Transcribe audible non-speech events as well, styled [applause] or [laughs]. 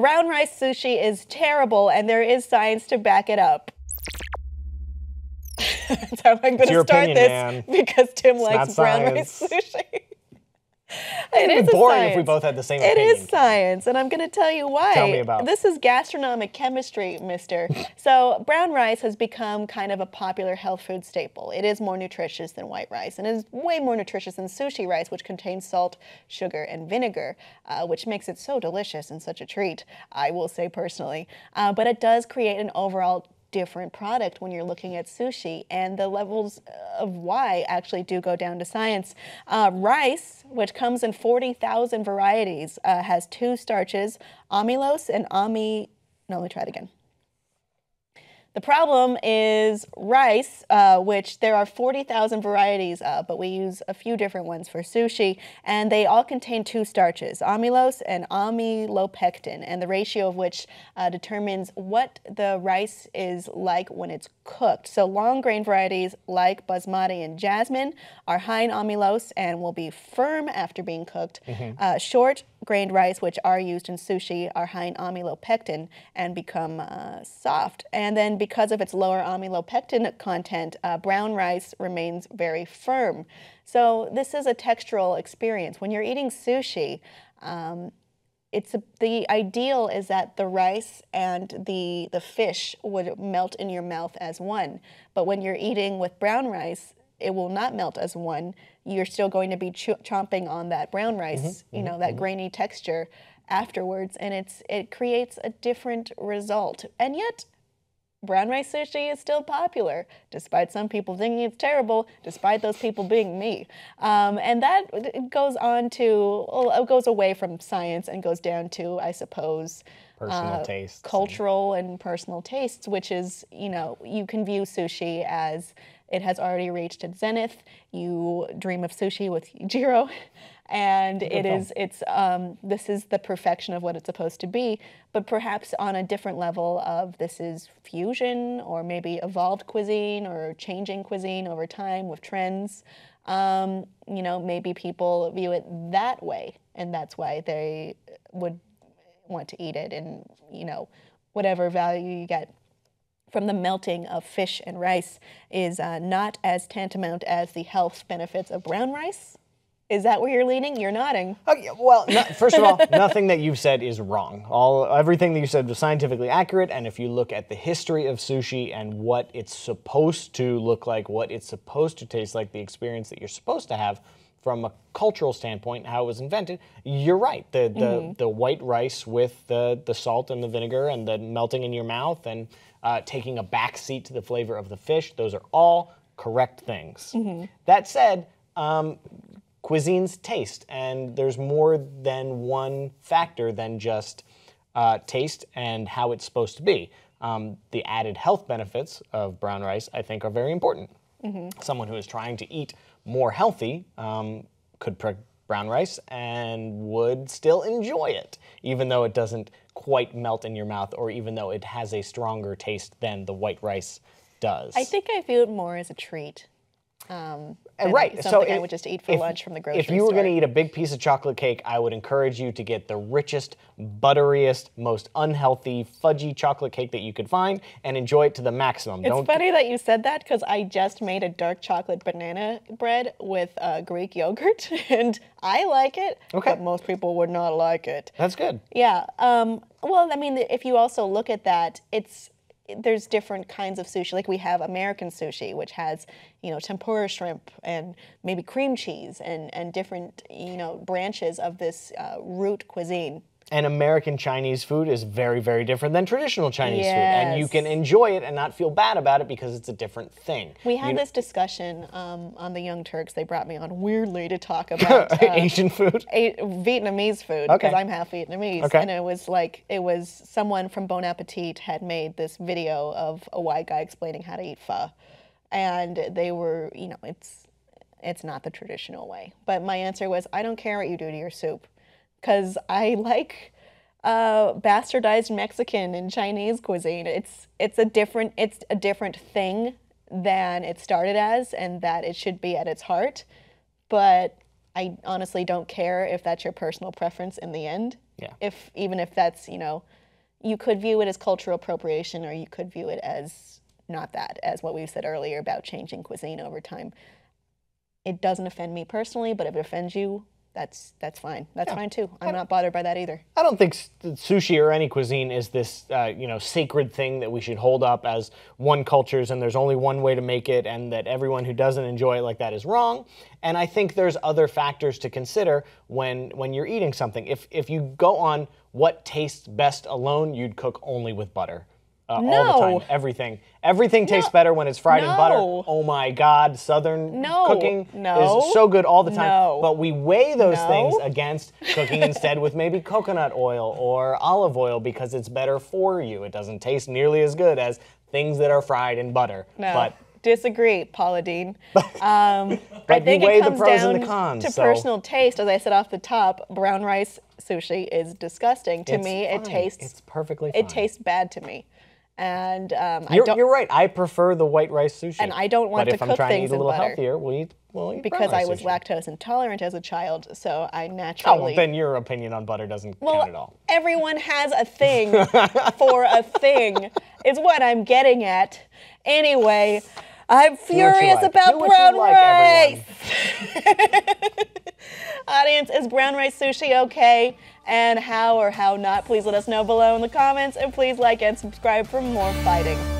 brown rice sushi is terrible, and there is science to back it up. [laughs] That's how I'm going to start opinion, this man. because Tim likes not brown rice sushi. [laughs] It'd [laughs] It be is boring if we both had the same It opinion. is science, and I'm going to tell you why. Tell me about. This is gastronomic chemistry, mister. [laughs] so, brown rice has become kind of a popular health food staple. It is more nutritious than white rice, and is way more nutritious than sushi rice, which contains salt, sugar, and vinegar, uh, which makes it so delicious and such a treat, I will say personally. Uh, but it does create an overall different product when you're looking at sushi, and the levels of why actually do go down to science. Uh, rice, which comes in 40,000 varieties, uh, has two starches, amylose and ami. No, let me try it again. The problem is rice, uh, which there are 40,000 varieties of, but we use a few different ones for sushi, and they all contain two starches, amylose and amylopectin, and the ratio of which uh, determines what the rice is like when it's cooked. So long grain varieties like basmati and jasmine are high in amylose and will be firm after being cooked. Uh, short grained rice, which are used in sushi, are high in amylopectin and become uh, soft. And then because of its lower amylopectin content, uh, brown rice remains very firm. So this is a textural experience. When you're eating sushi, um, it's a, the ideal is that the rice and the the fish would melt in your mouth as one. But when you're eating with brown rice, it will not melt as one. You're still going to be ch- chomping on that brown mm-hmm. rice, you mm-hmm. know, that mm-hmm. grainy texture afterwards, and it's it creates a different result. And yet, brown rice sushi is still popular, despite some people thinking it's terrible, despite those people being me. Um, and that goes on to, well, it goes away from science and goes down to, I suppose, Personal tastes cultural and personal tastes, which is, you know, you can view sushi as it has already reached its zenith. You dream of sushi with Jiro, [laughs] and it is it's um, this is the perfection of what it's supposed to be, but perhaps on a different level of this is fusion or maybe evolved cuisine or changing cuisine over time with trends. Um, you know, maybe people view it that way, and that's why they would want to eat it, and you know, whatever value you get from the melting of fish and rice is uh, not as tantamount as the health benefits of brown rice. Is that where you're leaning? You're nodding. Okay, well, no, first of all, [laughs] nothing that you've said is wrong. All everything that you said was scientifically accurate, and if you look at the history of sushi and what it's supposed to look like, what it's supposed to taste like, the experience that you're supposed to have from a cultural standpoint, how it was invented, you're right. The the, the white rice with the the salt and the vinegar and the melting in your mouth and uh, taking a back seat to the flavor of the fish, those are all correct things. That said, um, cuisines taste, and there's more than one factor than just uh, taste and how it's supposed to be. Um, the added health benefits of brown rice, I think, are very important. Someone who is trying to eat more healthy um, could pick brown rice and would still enjoy it, even though it doesn't quite melt in your mouth, or even though it has a stronger taste than the white rice does. I think I view it more as a treat. Um, And right. Something so I would just eat for if- lunch from the grocery If you were going to eat a big piece of chocolate cake, I would encourage you to get the richest, butteriest, most unhealthy, fudgy chocolate cake that you could find and enjoy it to the maximum. It's Don't funny that you said that because I just made a dark chocolate banana bread with uh, Greek yogurt, [laughs] and I like it. Okay. But most people would not like it. That's good. Yeah. Um, well, I mean, if you also look at that, it's there's different kinds of sushi. Like we have American sushi, which has you know tempura shrimp and maybe cream cheese and and different you know branches of this uh, root cuisine. And American Chinese food is very, very different than traditional Chinese food. And you can enjoy it and not feel bad about it because it's a different thing. We had You know- this discussion um, on the Young Turks. They brought me on weirdly to talk [laughs] about uh, Asian food. a- Vietnamese food because Okay. I'm half Vietnamese. Okay. And it was like, it was someone from Bon Appetit had made this video of a white guy explaining how to eat pho. And they were, you know, it's it's not the traditional way. But my answer was, I don't care what you do to your soup because I like uh, bastardized Mexican and Chinese cuisine. It's it's a different it's a different thing than it started as, and that it should be at its heart. But I honestly don't care if that's your personal preference in the end. Yeah. If even if that's you know, you could view it as cultural appropriation, or you could view it as not that, as what we said earlier about changing cuisine over time. It doesn't offend me personally, but if it offends you, that's that's fine. That's fine too. I'm not bothered by that either. I don't think sushi or any cuisine is this, uh, you know, sacred thing that we should hold up as one culture's and there's only one way to make it, and that everyone who doesn't enjoy it like that is wrong. And I think there's other factors to consider when when you're eating something. If if you go on what tastes best alone, you'd cook only with butter. Uh, All the No. time, everything. Everything tastes better when it's fried in butter. Oh my God, Southern No. cooking No. is so good all the time. No. But we weigh those No. things against cooking instead with maybe coconut oil or olive oil because it's better for you. It doesn't taste nearly as good as things that are fried in butter. No. But Disagree, Paula Deen. [laughs] Um, I think weigh it the comes pros down and the cons, to so- personal taste. As I said off the top, brown rice sushi is disgusting. To It's me, fine. it tastes It's perfectly fine. it tastes bad to me, and um, I You're, don't you're right. I prefer the white rice sushi. And I don't want but to if I'm cook trying to things eat a little butter. healthier, we'll eat, we'll eat because I was sushi. lactose intolerant as a child, so I Oh, naturally. well, then your opinion on butter doesn't Well, count at all. everyone has a thing [laughs] for a thing, is what I'm getting at. Anyway, I'm Do what you furious like. about Do what you brown like, rice. [laughs] Audience, is brown rice sushi okay? And how or how not? Please let us know below in the comments, and please like and subscribe for more fighting.